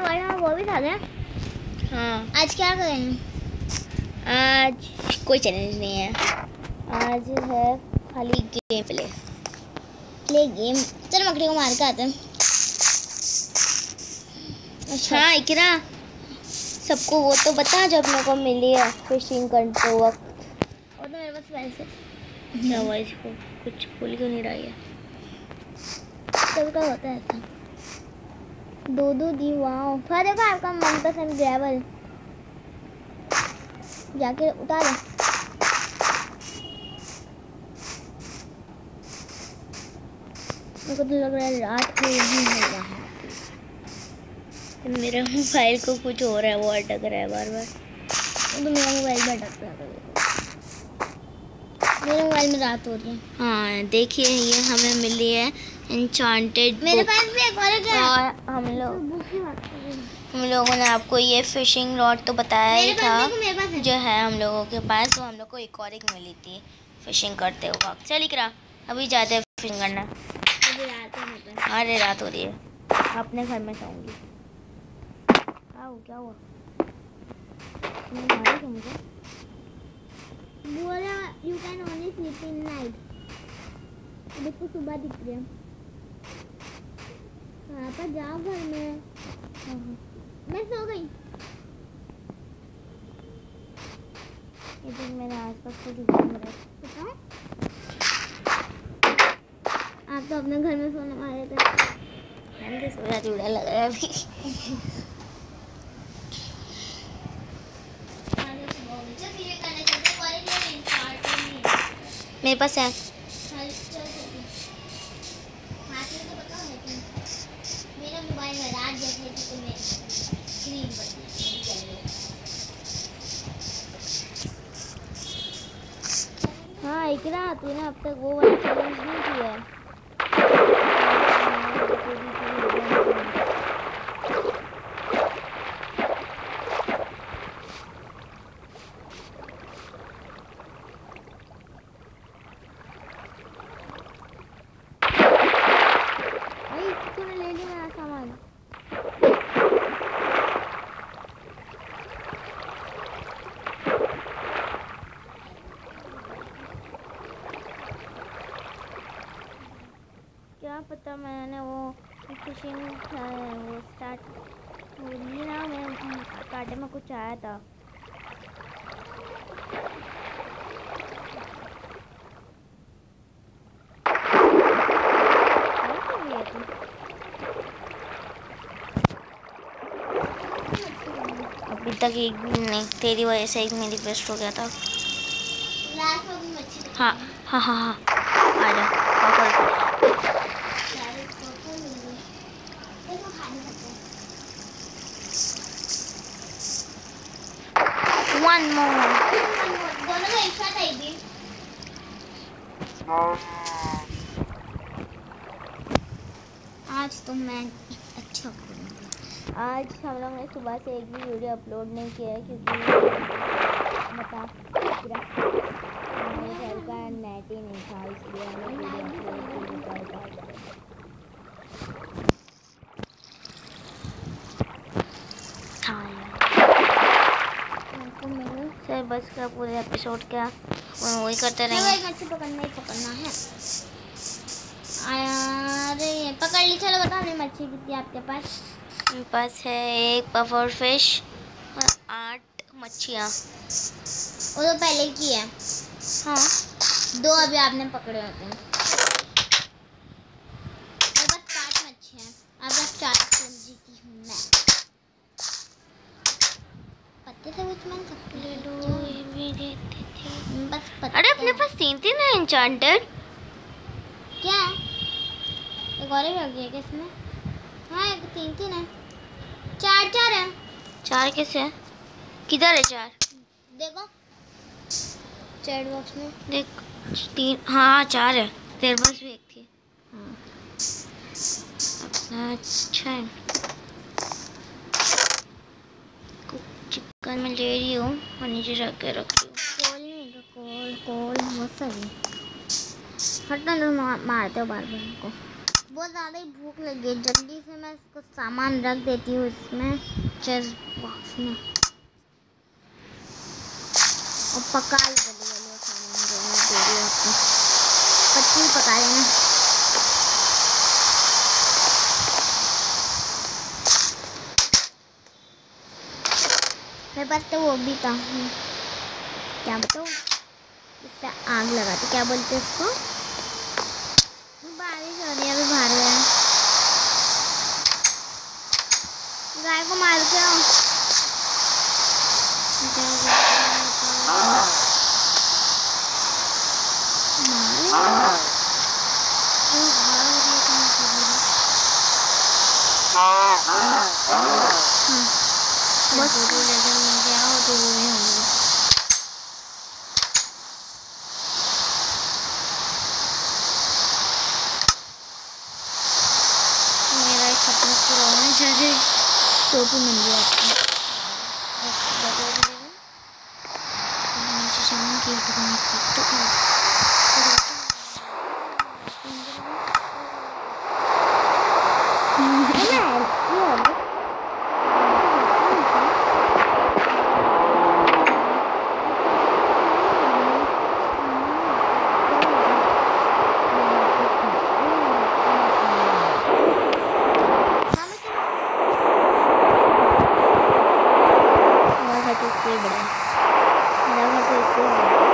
वाला वो भी खा दें हाँ। आज क्या करेंगे आज कोई चैलेंज नहीं है। आज है खाली गेम प्ले प्ले गेम चल मकड़ी को मार के आते हैं। अच्छा। हाँ इकरा। सबको वो तो बता जो अपने को मिली है फिशिंग करते वक्त। वो तो मेरे पास पहले से क्या हुआ इसको? कुछ खुल क्यों नहीं रही है कभी होता है ऐसा। दो दो दी वाओ फिर देखो, आपका मनपसंद ग्रेवल जाके उतारो। मेरे को तो लग रहा है रात रही है। यहाँ मेरा मोबाइल को कुछ हो रहा है, वो अटक रहा है बार बार तो मेरा मोबाइल भी अटक रहा है। मेरे मोबाइल में रात हो रही है। हाँ देखिए, ये हमें मिली है। इंचांटेड मेरे पास भी एक और है। और हम लोग हम लोगों ने आपको ये फिशिंग रॉड तो बताया ही था जो है हम लोगों के पास। तो हम लोग को एक और एक मिली थी फिशिंग करते हुए चल इकरा अभी जाते हैं फिशिंग करना। है अरे रात हो रही है। अपने घर में सोऊँगी आओ क्या हुआ? मुझे? बोला you can only sleep in night देखो सुबह दिख रही है। वहाँ पर जाओ घर में। मैं सो गई। ये दिन मेरे आसपास कुछ घूम रहा। है? आप तो अपने घर में सोने वाले थे। तो सोया चूड़ा लग रहा है अभी। मेरे पास है। इकरा तूने अब तक वो वाला चैलेंज नहीं किया है भाई तूने ले लिया मेरा सामान क्या पता मैंने वो फिशिंग वो स्टार्ट होली ना मैं काटे में कुछ आया था? अभी तक एक नहीं तेरी वजह से एक मेरी बेस्ट हो गया था। हाँ हाँ हाँ हाँ आ जा पकड़ सारे फ़ोटो मिल गए। देखो खा नहीं सकते आई थी आज तो मैं अच्छा आज हम लोग ने सुबह से एक भी वीडियो अपलोड नहीं किया है क्योंकि बता का नेट ही नहीं था, इसलिए पाए हाँ आपको मेरे सर बस का। पूरे एपिसोड क्या वो वही करते रहेंगे। पकड़ना ही पकड़ना है। अरे पकड़ ली चलो अपनी मच्छी कितनी आपके पास? मेरे पास है एक पफर फ़िश और आठ मच्छियाँ। वो तो पहले की है। हाँ। दो अभी आपने पकड़े होते हैं। हैं। हूँ मैं। पत्ते से कुछ सकती है लो देते थे। बस अरे अपने पास तीन तीन है इंचांटेड क्या? है एक और ही रख दिया क्या इसमें? हाँ एक तीन तीन है। चार चार है। चार कैसे है? किधर है चार? देखो। चैट बॉक्स में। देख तीन हाँ चार है। तेरे पास भी एक थी। हाँ। अच्छा है। चिकन मैं ले रही हूँ। और नीचे रख के रख रही हूँ। कोल नहीं का कोल कोल बहुत सारी। हटना तो मारते हो बार बार इनको बहुत ज़्यादा ही भूख लगी है। जल्दी से मैं कुछ सामान रख देती हूँ इसमें चेस्ट बॉक्स में। और पका जल्दी जल्दी सामान हूँ कच्ची पका लेना पास तो वो भी था क्या बताओ इससे आग लगाते। क्या बोलते हैं उसको बारिश हो रही है अभी बाहर गया गाय को मार के आओ। मार ओ, भाग रही है कहाँ से मेरी। हाँ, बस लेकर मुझे आओ तो वो भी होंगे मेरा एक सपना पूरा होना चाहिए टोपी मिल गई silver. I don't want to play silver.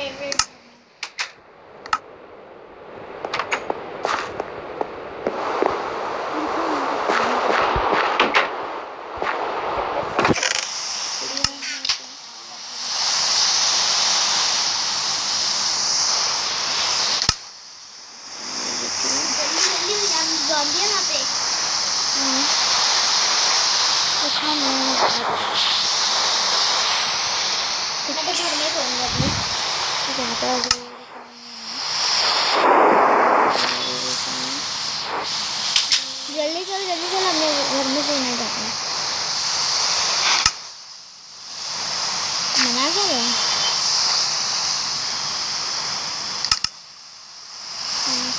Favorite. जल्दी चल जल्दी चल हमने घर में सोना जाता है मना कर रहे हैं हाँ।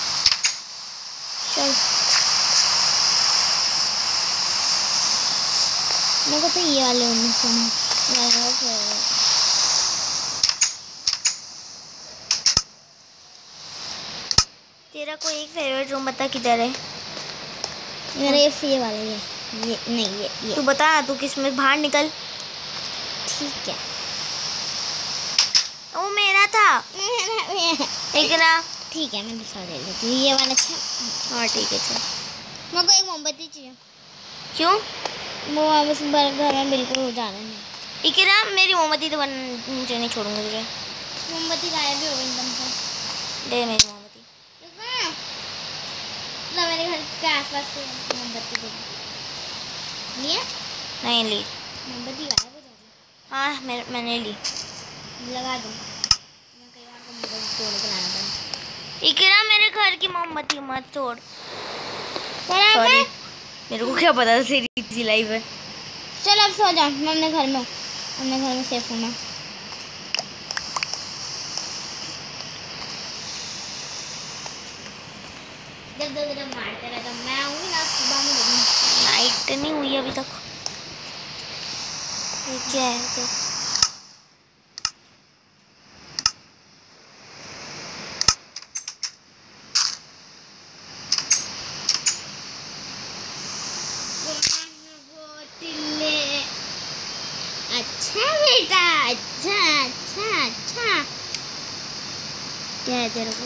चल मेरे को तो ये वाले सोना मेरा फेवरेट तेरा कोई एक फेवरेट रूम बता किधर है? मेरा ये ये वाला ये ये नहीं ये ये। तू बता तू किसमें? बाहर निकल। ठीक है। वो मेरा था। एक ना ठीक है मैं दूसरा ले लेती हूँ। ये वाला अच्छा। हाँ ठीक है चल। मेरे को एक मोमबत्ती चाहिए। क्यों? वो वापस घर में बिल्कुल हो जाना नहीं। इकरा मेरी मोमबत्ती तो बन मुझे नहीं छोड़ूँगा तुझे। मोमबत्ती गायब भी हो गई एकदम से। दे मेरी मोमबत्ती। रुको। ला मेरे घर के आसपास से मोमबत्ती दे। लिया? नहीं ली। मोमबत्ती गायब हो जाती हाँ मैं मैंने ली। लगा दो। था इकरा मेरे घर की मोमबत्ती मत तोड़। सॉरी मेरे को क्या पता था तेरी इतनी लाइफ है। चल अब सो जा। मैं अपने घर में अपने घर में सेफ़ हूँ मैं। जब दो जब मारते रहे मैं आऊँगी ना सुबह में नाइट नहीं हुई अभी तक। क्या है तो टिल्ले अच्छा बेटा अच्छा अच्छा अच्छा क्या है तेरे को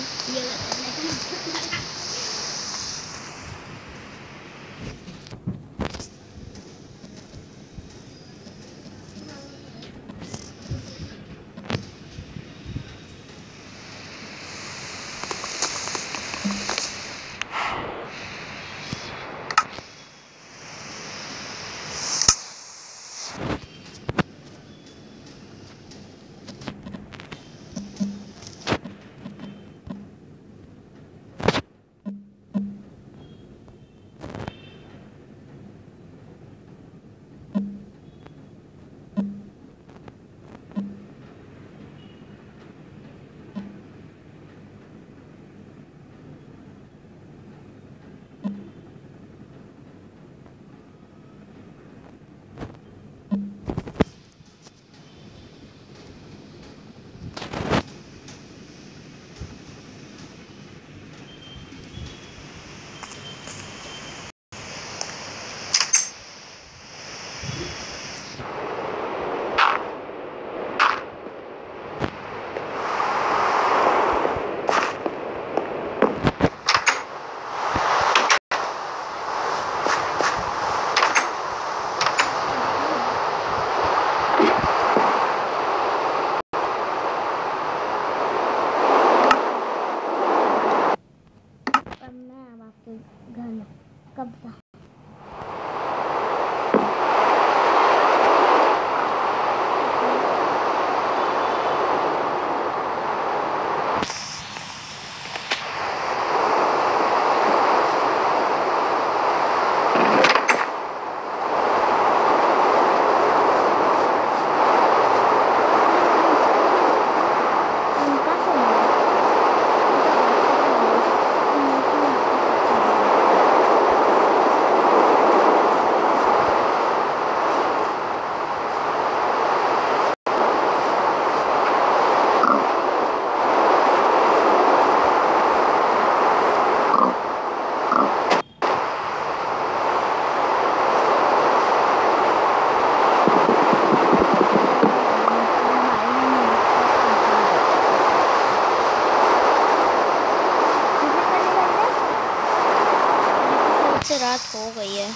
हो गई है।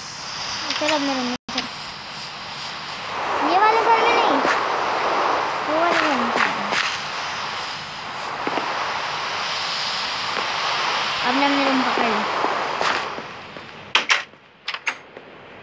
चलो अपने रूम